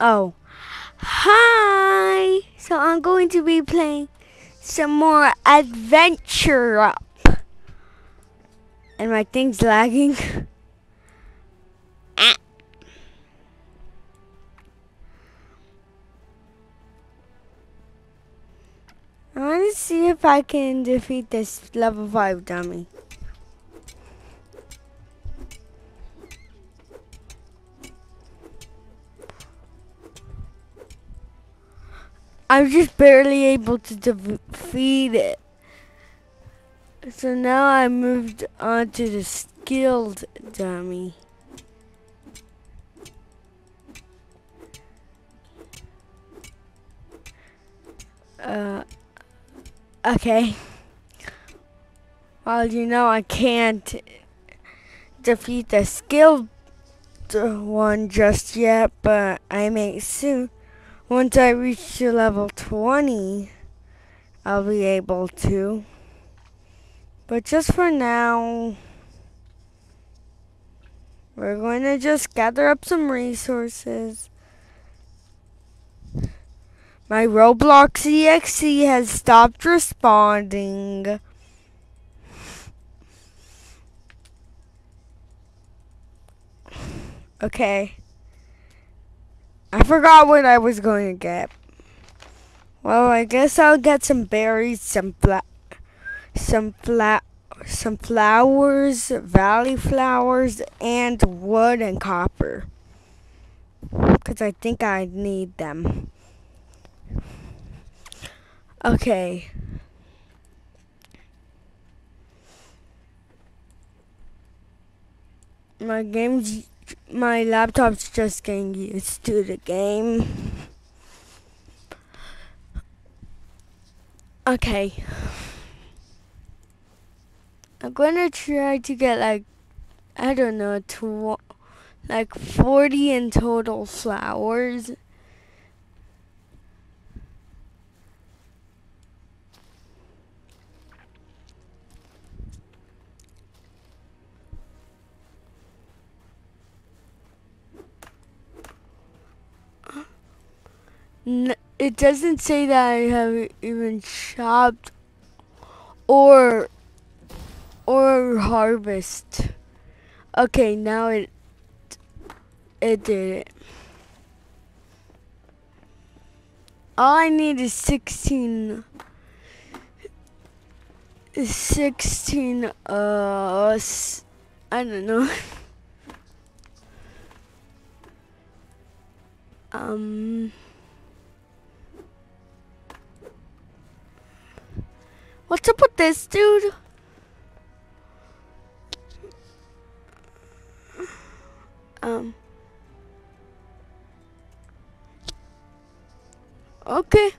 Oh. Hi! So I'm going to be playing some more Adventure Up. And my thing's lagging. Ah. I want to see if I can defeat this level 5 dummy. I'm just barely able to defeat it. So now I moved on to the skilled dummy. Uh, okay. Well, you know I can't defeat the skilled one just yet, but I may soon. Once I reach to level 20, I'll be able to. But just for now, we're going to just gather up some resources. My Roblox EXE has stopped responding. Okay. I forgot what I was going to get. Well, I guess I'll get some berries, some fla some fla some flowers, valley flowers, and wood and copper. Because I think I need them. Okay. My game's my laptop's just getting used to the game. Okay. I'm gonna try to get like, I don't know, tw like 40 in total flowers. It doesn't say that I haven't even chopped or or harvest. Okay, now it it did it. All I need is 16 16 uh I don't know. um What's up with this, dude? Um. Okay.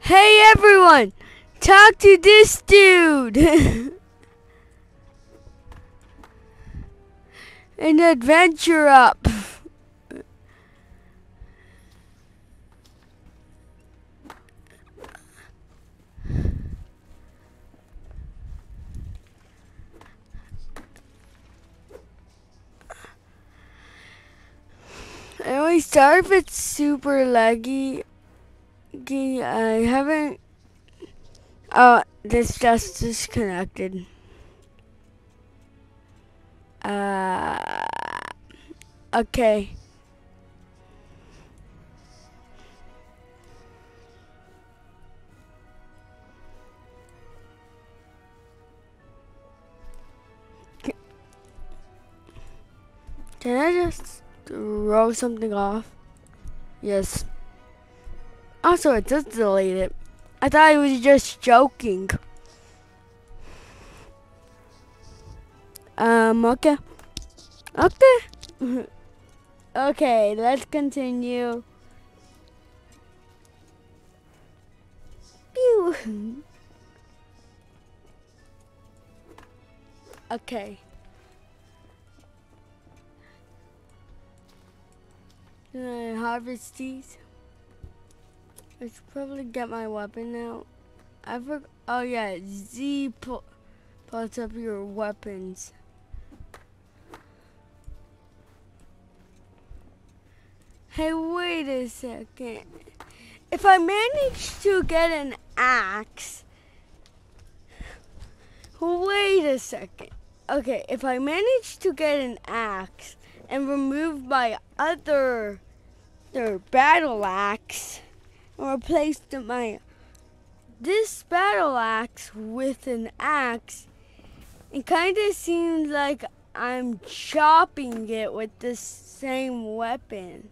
Hey, everyone! Talk to this dude! An adventure up! If it's super laggy. I haven't. Oh, this just disconnected. Uh. Okay. Can I just throw something off? Yes. Also, it does delete it. I thought he was just joking. Um, okay. Okay. okay, let's continue. Pew. okay. Can I harvest these? I should probably get my weapon out. I forgot. Oh yeah, Z pull, puts up your weapons. Hey, wait a second. If I manage to get an axe, wait a second. Okay, if I manage to get an axe and remove my other, other battle axe and replace my this battle axe with an axe, it kind of seems like I'm chopping it with the same weapon.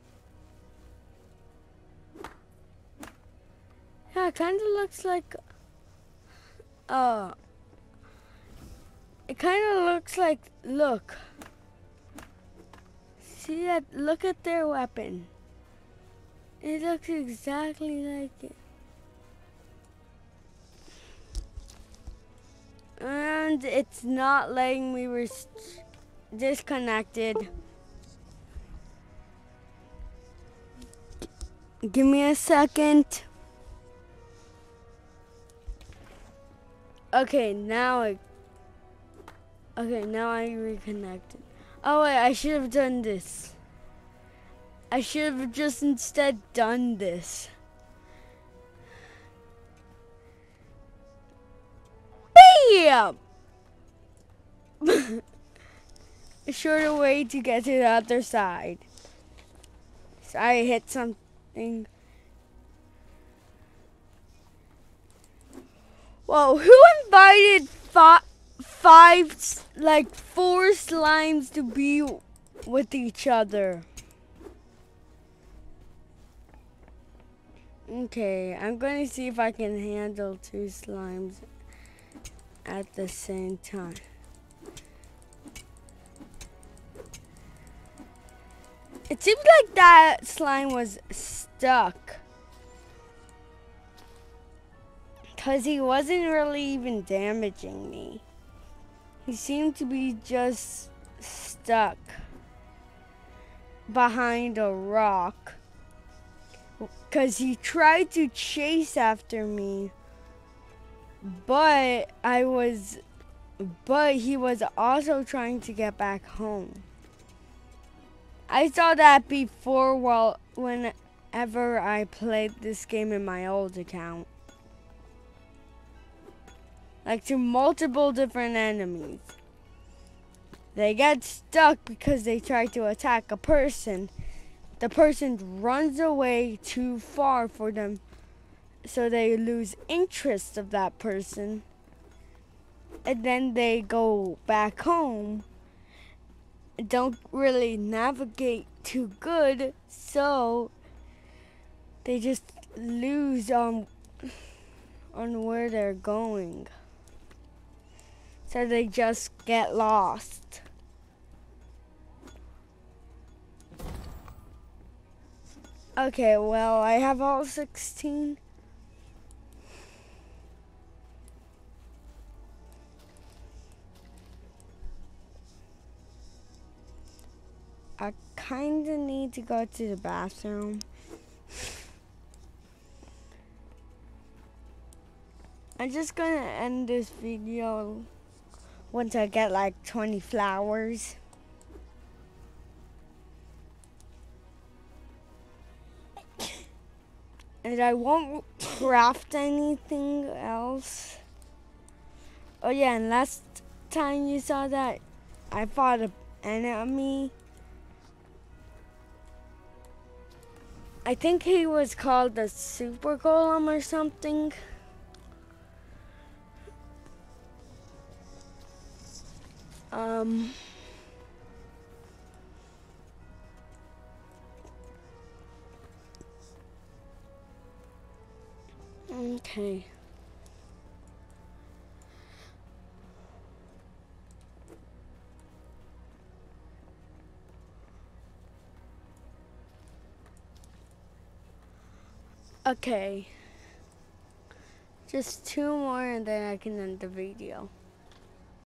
Yeah, it kind of looks like, uh, it kind of looks like, look. See that, look at their weapon. It looks exactly like it. And it's not letting me were disconnected. Give me a second. Okay, now I. Okay, now I reconnected. Oh wait, I should have done this. I should have just instead done this. Bam! a shorter way to get to the other side. So I hit something. Whoa, who invited five, five, like four slimes to be with each other? Okay, I'm going to see if I can handle two slimes at the same time. It seems like that slime was stuck. Because he wasn't really even damaging me. He seemed to be just stuck behind a rock. Because he tried to chase after me. But I was, but he was also trying to get back home. I saw that before while whenever I played this game in my old account. Like to multiple different enemies. They get stuck because they try to attack a person. The person runs away too far for them. So they lose interest of that person. And then they go back home don't really navigate too good, so they just lose on on where they're going. So they just get lost. Okay, well, I have all 16. I kind of need to go to the bathroom. I'm just gonna end this video once I get like 20 flowers. And I won't craft anything else. Oh yeah, and last time you saw that, I fought an enemy I think he was called the Super Golem or something. Um. Okay. Okay. Just two more and then I can end the video.